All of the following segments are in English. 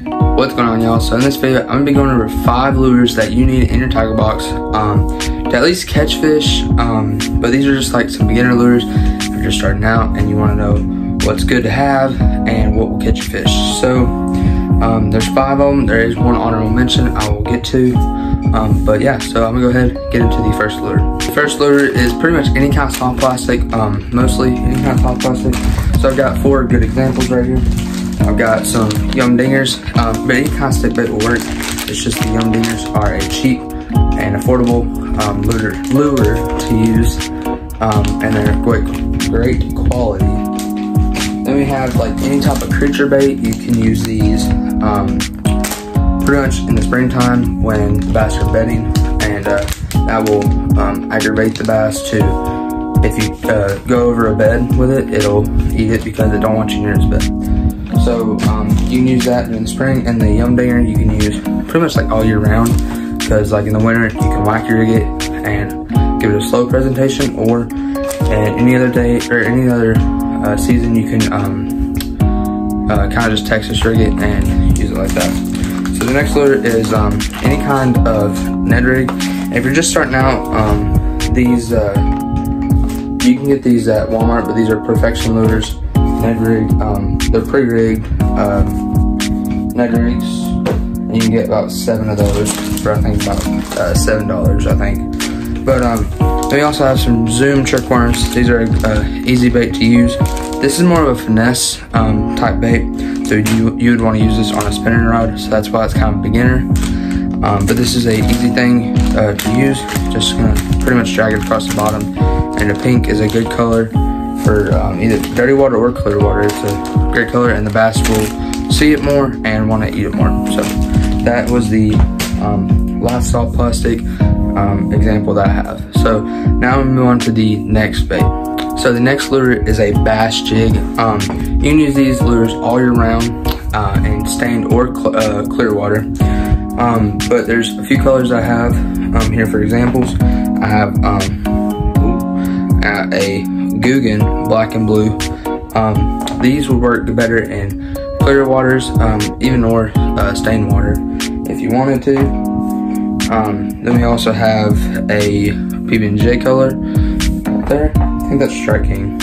What's going on y'all? So in this video, I'm gonna be going over five lures that you need in your tackle box um, to at least catch fish. Um, but these are just like some beginner lures if you're just starting out and you wanna know what's good to have and what will catch your fish. So um, there's five of them. There is one honorable mention I will get to. Um, but yeah, so I'm gonna go ahead and get into the first lure. The first lure is pretty much any kind of soft plastic, um, mostly any kind of soft plastic. So I've got four good examples right here. I've got some Yum Dingers, um, but any kind of stick bait will work. It's just the Yum Dingers are a cheap and affordable um, lure, lure to use, um, and they're great, great quality. Then we have like any type of creature bait. You can use these um, pretty much in the springtime when the bass are bedding, and uh, that will um, aggravate the bass to if you uh, go over a bed with it, it'll eat it because it don't want you near its bed. So um, you can use that in the spring, and the Yum Dinger you can use pretty much like all year round. Because like in the winter, you can wacky rig it and give it a slow presentation, or and any other day or any other uh, season, you can um, uh, kind of just Texas rig it and use it like that. So the next lure is um, any kind of Ned rig. If you're just starting out, um, these uh, you can get these at Walmart, but these are perfection lures. Ned rig. Um, they're pre-rigged um, Ned rigs, and you can get about seven of those for I think about uh, seven dollars, I think. But um, we also have some Zoom trick worms. These are uh, easy bait to use. This is more of a finesse um, type bait, so you you would want to use this on a spinning rod. So that's why it's kind of beginner. Um, but this is a easy thing uh, to use. Just gonna pretty much drag it across the bottom, and the pink is a good color for um, either dirty water or clear water. It's a great color and the bass will see it more and want to eat it more. So that was the um, soft plastic um, example that I have. So now I'm move on to the next bait. So the next lure is a bass jig. Um, you can use these lures all year round uh, in stained or cl uh, clear water. Um, but there's a few colors I have um, here for examples. I have a Googan Black and Blue. Um, these will work better in clear waters, um, even or uh, stained water if you wanted to. Um, then we also have a PB&J color right there. I think that's Strike King.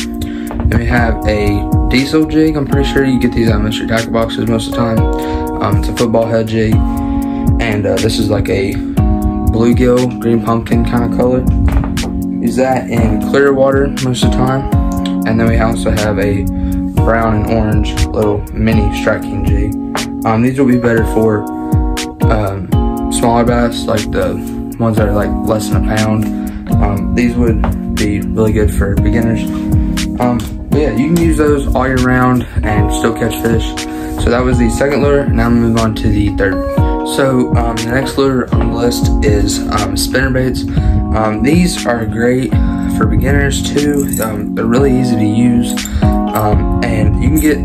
Then we have a diesel jig. I'm pretty sure you get these at mystery tackle boxes most of the time. Um, it's a football head jig. And uh, this is like a bluegill, green pumpkin kind of color use that in clear water most of the time. And then we also have a brown and orange little mini Strike King jig. Um, these will be better for um, smaller bass, like the ones that are like less than a pound. Um, these would be really good for beginners. Um, yeah, you can use those all year round and still catch fish. So that was the second lure. Now I'm gonna move on to the third. So um, the next lure on the list is um, spinner baits. Um, these are great for beginners too. Um, they're really easy to use. Um, and you can get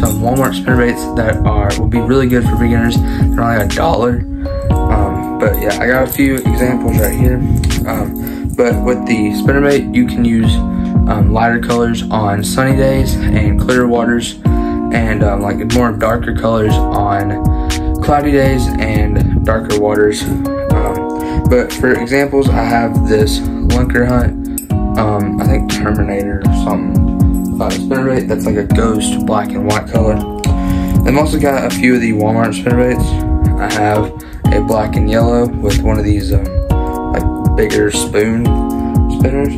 some Walmart spinner baits that are will be really good for beginners. They're only a dollar. Um, but yeah, I got a few examples right here. but with the spinner bait, you can use lighter colors on sunny days and clear waters and like more darker colors on cloudy days and darker waters. Um, but for examples, I have this Lunker Hunt, um, I think Terminator or something, uh, spinnerbait that's like a ghost black and white color. I've also got a few of the Walmart spinnerbaits. I have a black and yellow with one of these um, like bigger spoon spinners.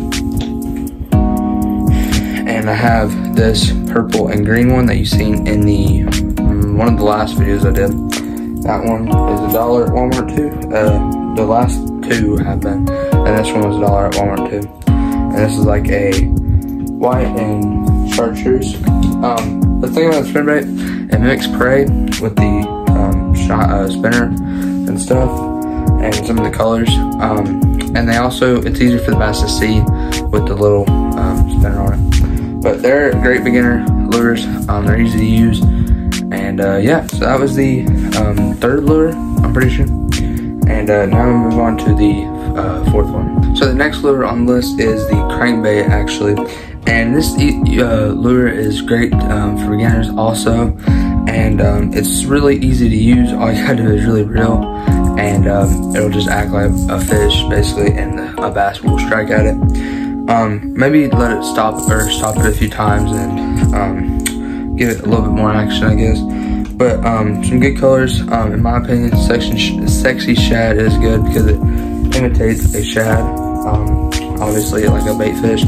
And I have this purple and green one that you've seen in the um, one of the last videos I did. That one is a dollar at Walmart too. Uh, the last two have been, and this one was a dollar at Walmart too. And this is like a white and chartreuse. Um, the thing about the spinner bait, it mimics prey with the um, shot, uh, spinner and stuff, and some of the colors. Um, and they also, it's easier for the bass to see with the little um, spinner on it. But they're great beginner lures. Um, they're easy to use. And uh, yeah, so that was the um, third lure, I'm pretty sure. And uh, now we move on to the uh, fourth one. So the next lure on the list is the crankbait actually. And this uh, lure is great um, for beginners also. And um, it's really easy to use. All you gotta do is really reel, and um, it'll just act like a fish basically, and a bass will strike at it. Um, maybe let it stop or stop it a few times and um, give it a little bit more action, I guess. But um, some good colors, um, in my opinion, section, sexy shad is good because it imitates a shad, um, obviously like a bait fish.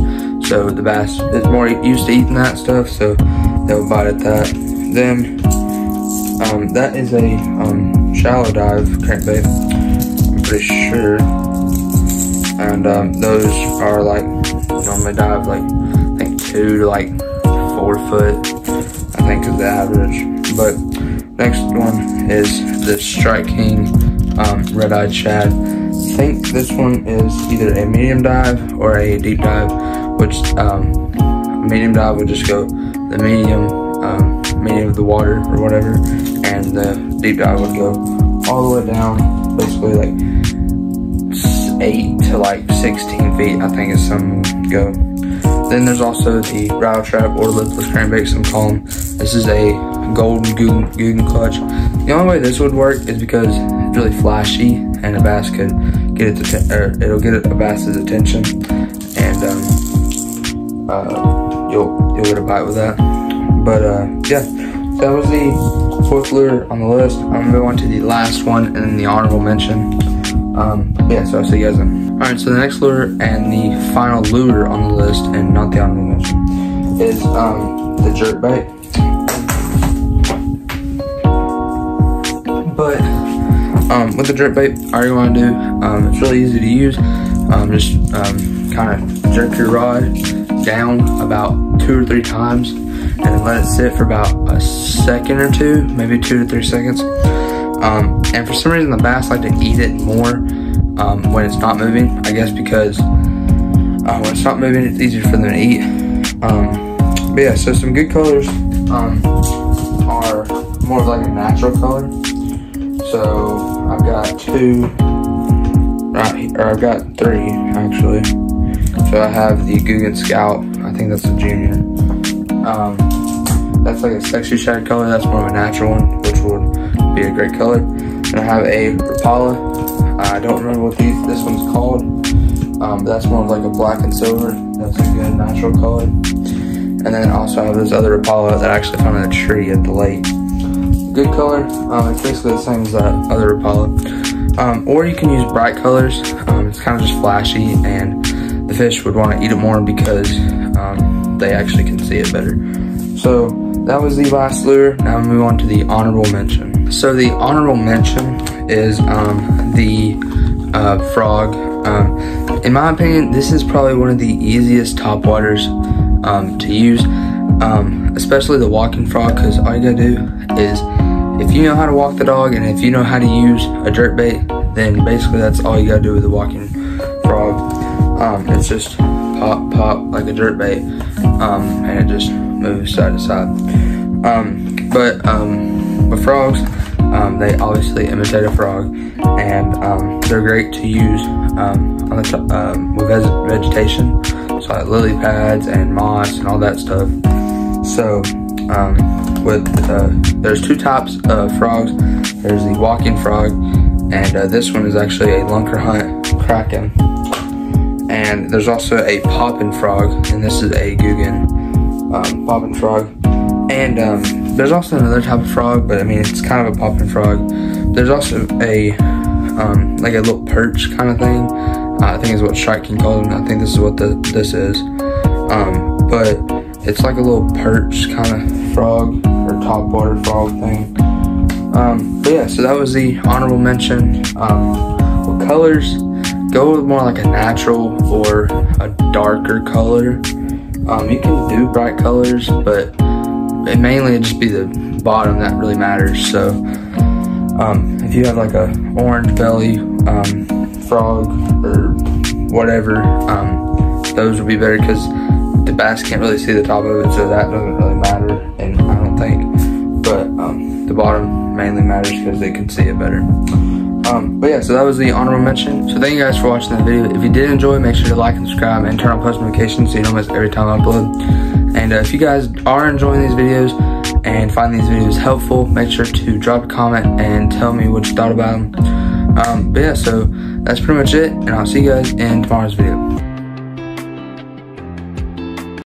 So the bass is more used to eating that stuff, so they'll bite at that. Then um, that is a um, shallow dive crankbait, I'm pretty sure. And um, those are like normally dive like I think two to like four foot. Think is the average. But next one is the Strike King um, Red Eyed Shad. I think this one is either a medium dive or a deep dive, which um, medium dive would just go the medium, um, medium of the water or whatever, and the deep dive would go all the way down, basically like eight to like 16 feet, I think is some go. Then there's also the rattle trap or lipless crankbait, some call them. This is a golden Googan Klutch. The only way this would work is because it's really flashy and a bass could get its or it'll get a bass's attention, and um, uh, you'll you'll get a bite with that. But uh, yeah, that was the fourth lure on the list. I'm gonna go on to the last one and then the honorable mention. Um, yeah, so I'll see you guys then. Alright, so the next lure and the final lure on the list, and not the honorable mention, is um, the jerk bait. But um, with the jerk bait, all you want to do, um, it's really easy to use. Um, just um, kind of jerk your rod down about two or three times and then let it sit for about a second or two, maybe two to three seconds. Um, and for some reason, the bass like to eat it more um, when it's not moving. I guess because uh, when it's not moving, it's easier for them to eat. Um, but yeah, so some good colors um, are more of like a natural color. So I've got two, right, or I've got three actually. So I have the Googan Scout. I think that's a junior. Um, that's like a sexy shad color. That's more of a natural one, be a great color. And I have a Rapala. I don't remember what these, this one's called. Um, that's more of like a black and silver. That's a good natural color. And then also I have this other Rapala that I actually found in a tree at the lake. Good color. Um, it's basically the same as that other Rapala. Um, or you can use bright colors. Um, it's kind of just flashy and the fish would want to eat it more because um, they actually can see it better. So that was the last lure. Now we move on to the honorable mention. So the honorable mention is um, the uh, frog. Um, in my opinion, this is probably one of the easiest top waters um, to use, um, especially the walking frog, because all you gotta do is, if you know how to walk the dog and if you know how to use a jerk bait, then basically that's all you gotta do with the walking frog. Um, it's just pop, pop like a jerk bait, um, and it just moves side to side. But with frogs, um, they obviously imitate a frog, and um, they're great to use um, on the um, with vegetation, so like lily pads and moss and all that stuff. So um, with uh, there's two types of frogs. There's the walking frog, and uh, this one is actually a lunker hunt kraken. And there's also a poppin frog, and this is a Googan um, poppin frog. And um, there's also another type of frog, but I mean, it's kind of a popping frog. There's also a, um, like a little perch kind of thing. Uh, I think is what Strike King called them. I think this is what the, this is. Um, but it's like a little perch kind of frog or top water frog thing. Um, but yeah, so that was the honorable mention. Um, colors? Go with more like a natural or a darker color. Um, you can do bright colors, but it mainly just be the bottom that really matters. So um, if you have like a orange belly um, frog or whatever, um, those would be better because the bass can't really see the top of it, so that doesn't really matter, and I don't think. But um, the bottom mainly matters because they can see it better. Um, but yeah, so that was the honorable mention. So thank you guys for watching the video. If you did enjoy, make sure to like and subscribe and turn on post notifications so you don't miss every time I upload. And uh, if you guys are enjoying these videos and find these videos helpful, make sure to drop a comment and tell me what you thought about them. Um, but yeah, so that's pretty much it, and I'll see you guys in tomorrow's video.